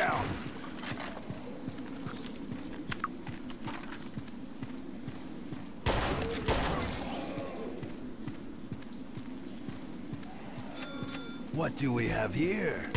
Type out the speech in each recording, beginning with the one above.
down. What do we have here?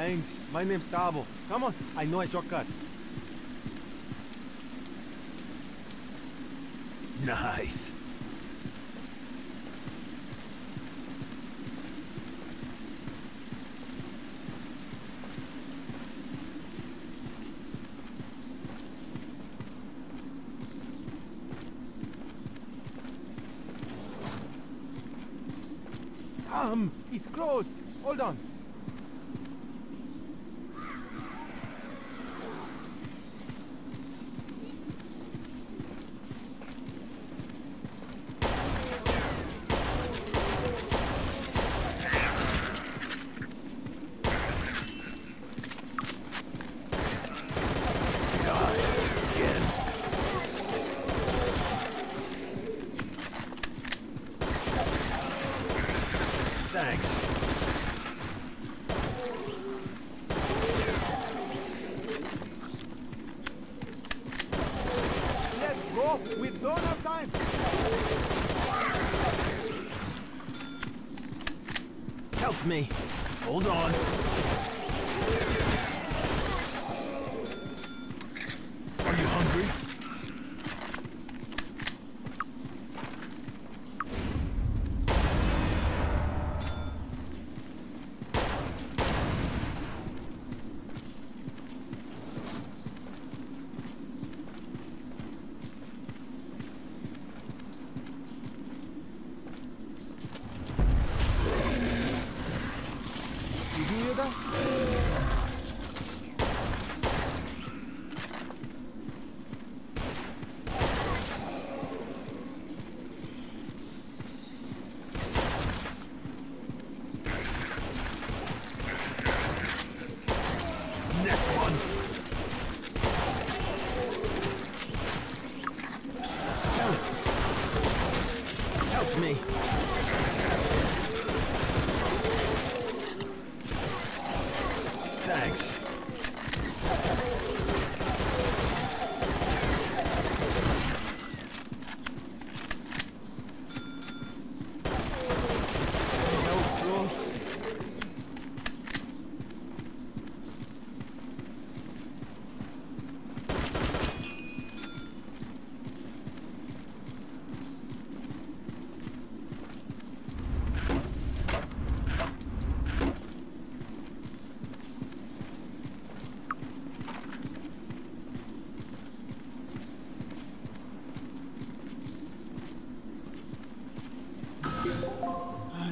Thanks. My name's Cabo. Come on. I know a shortcut. Nice. Um, it's closed. Hold on. Help me. Hold on. Are you hungry?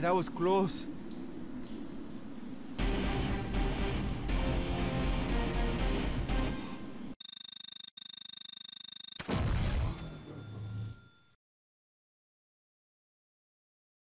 That was close.